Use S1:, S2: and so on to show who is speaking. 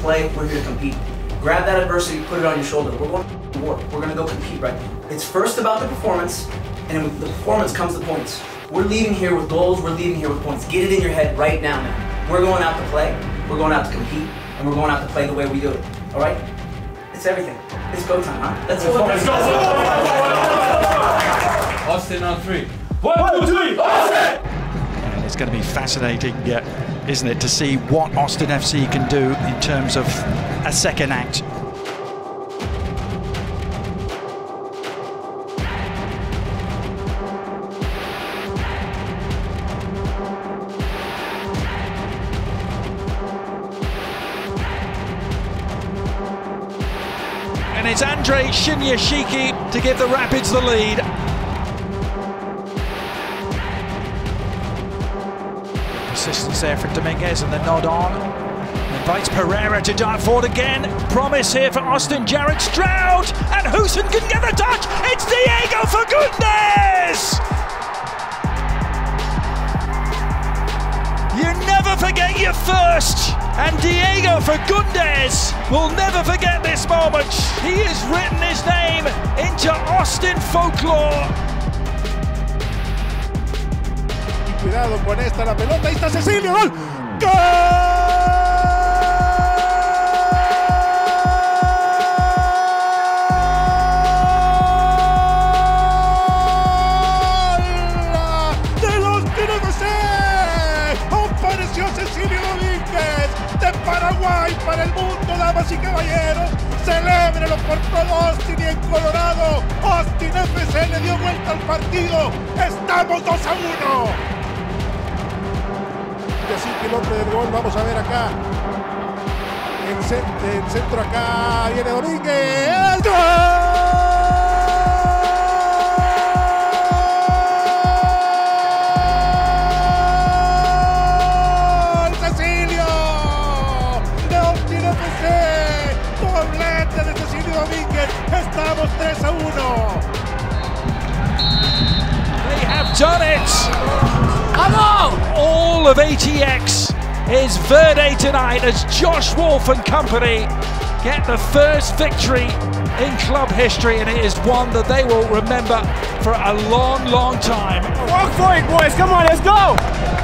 S1: here to play. We're here to compete. Grab that adversity, put it on your shoulder. We're going to war. We're going to go compete, right? now. It's first about the performance, and with the performance comes the points. We're leaving here with goals. We're leaving here with points. Get it in your head right now, man. We're going out to play. We're going out to compete, and we're going out to play the way we do it. All right? It's everything. It's go time, huh? Let's go. Let's go.
S2: Austin on three. One, two, three, Austin!
S3: And it's going to be fascinating, uh, isn't it, to see what Austin FC can do in terms of a second act. And it's Andre Shinyashiki to give the Rapids the lead. Persistence there for Dominguez and the nod on. Invites Pereira to dart forward again. Promise here for Austin Jared Stroud. And Hoesen can get the touch. It's Diego Fagúndez! You never forget your first. And Diego Fagúndez will never forget this moment. He has written his name into Austin folklore.
S4: Cuidado con esta la pelota. Ahí está Cecilio. ¡Gol! ¡Gol! ¡De los FC! Apareció Cecilio Domínguez de Paraguay para el mundo, damas y caballeros. Celébrelo por todo Austin y en Colorado. Austin FC le dio vuelta al partido. Estamos 2 a 1 del gol. Vamos a ver acá. El, ce el centro acá. Viene Domínguez. ¡El ¡Gol! Estamos 3 a 1.
S3: Of ATX is Verde tonight as Josh Wolf and company get the first victory in club history, and it is one that they will remember for a long, long time.
S5: Walk for it, boys. Come on, let's go.